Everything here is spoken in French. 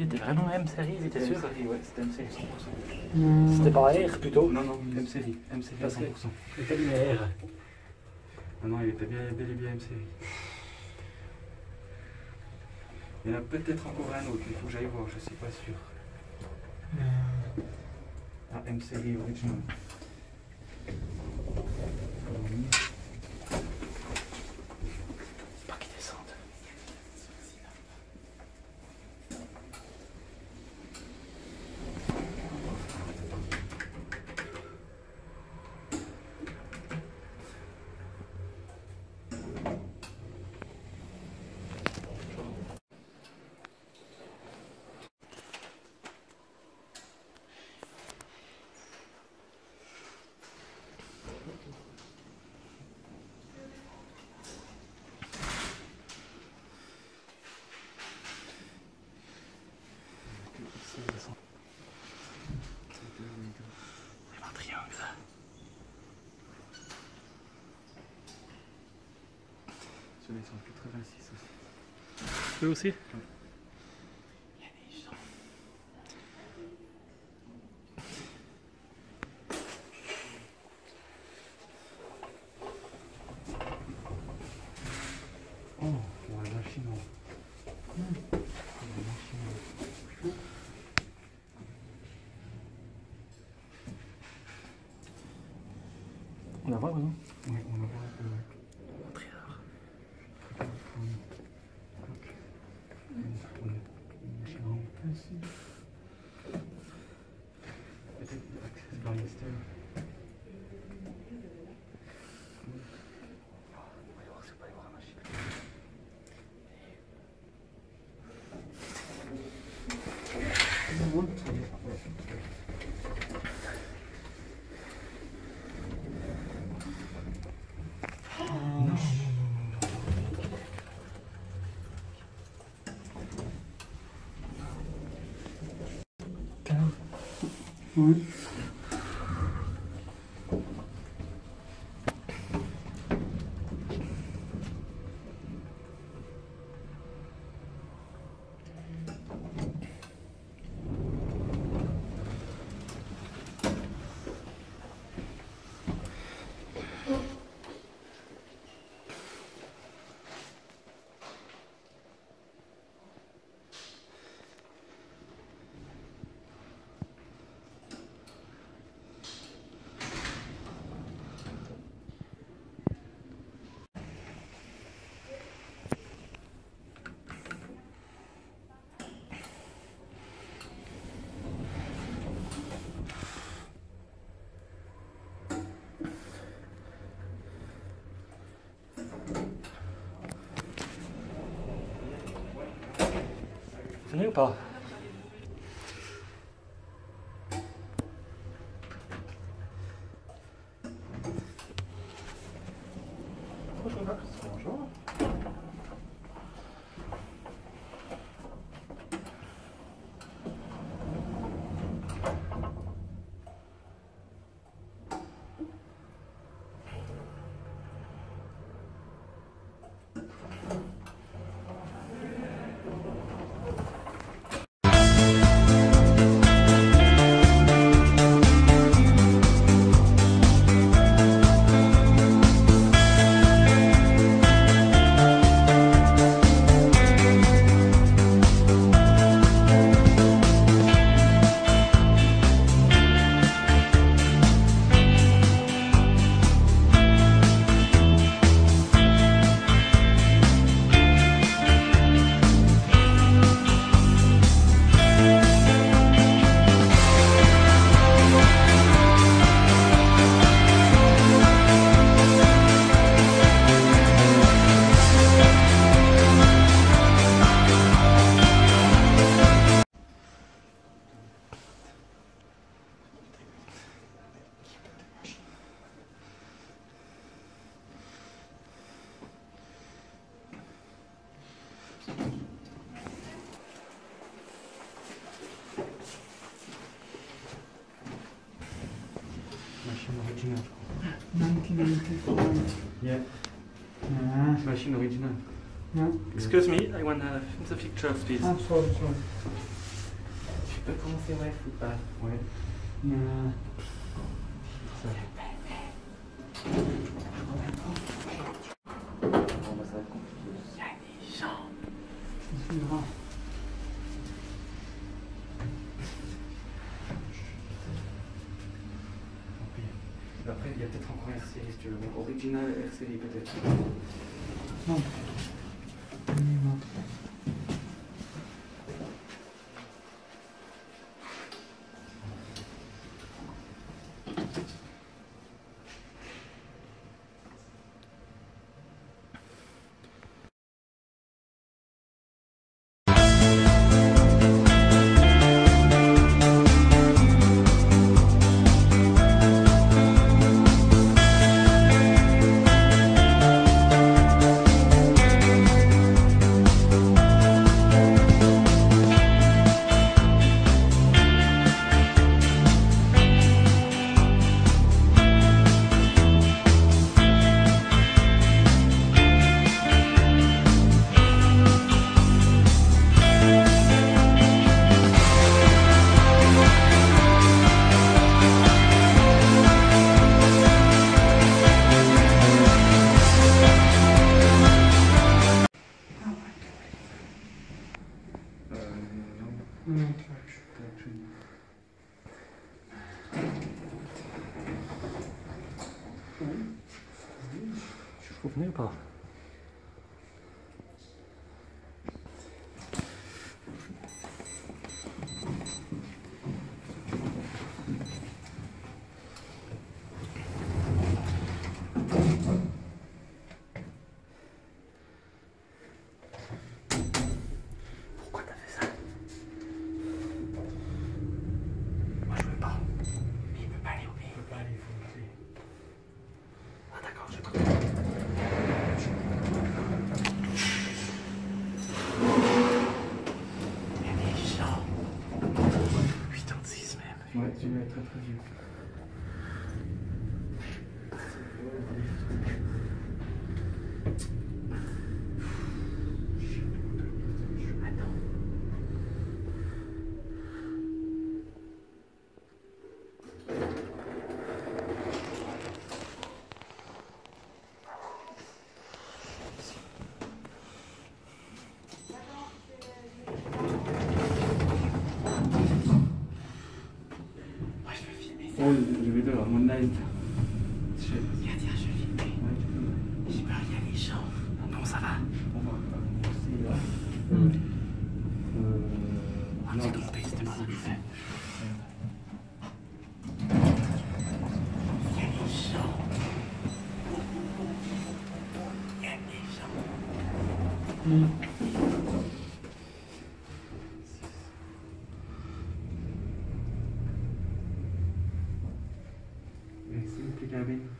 Il était vraiment M série, il était sûr série, ouais, c'était M série 100%. C'était pas R plutôt Non, non, M série, M série à Parce 100%. que- C'était linéaire. Ah non, il était bien, bel et bien M série. Il y en a peut-être encore un autre, il faut que j'aille voir, je suis pas sûr. Ah, M série original. Pas qu'ils descendent. Il y a un triangle. Sélection 86 aussi. Eux aussi? Oh, pour la machine. Pour la machine. On voir, non Oui, on All right. Pas Yeah. Ah, Machine original. ah, Excuse me, I want a the picture, please. ah, sorry, sorry. Tu peux commencer, ouais, football. Ouais. Ah, Bon, bah, ça va être compliqué. c'est grave. Après, il y a peut-être encore une série si tu veux. Donc, original, R-série peut-être. Non. Ruf mir über. Ouais, être très très vieux. Attends. Moi je veux filmer ça. Oh, je vais dans mon night. Je mean,